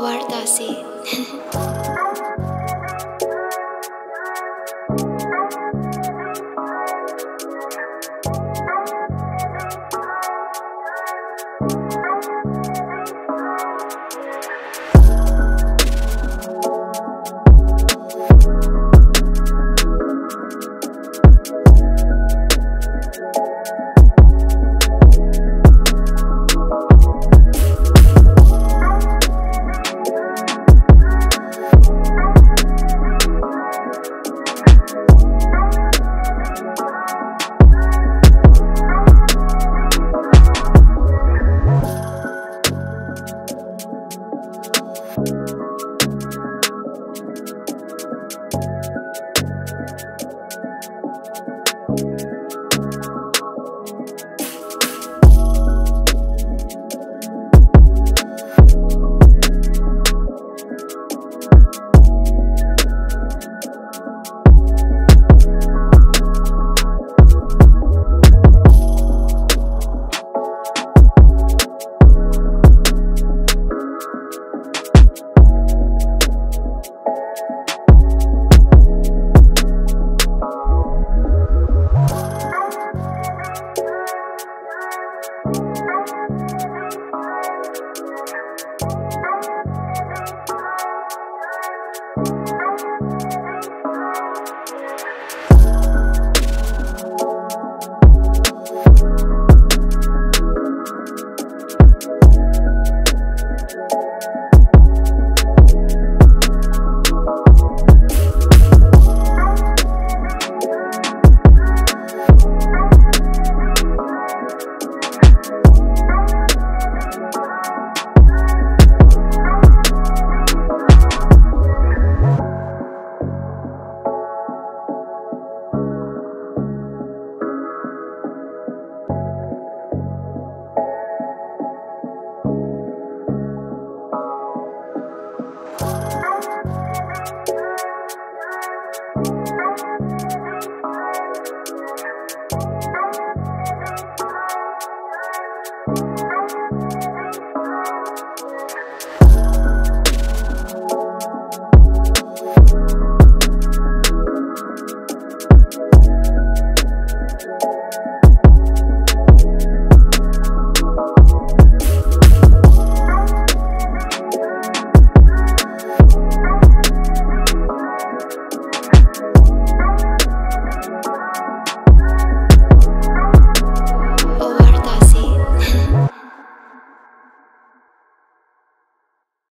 वार्ता से